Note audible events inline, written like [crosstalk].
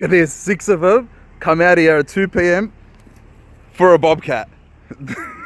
There's six of them come out here at 2 p.m. for a bobcat. [laughs]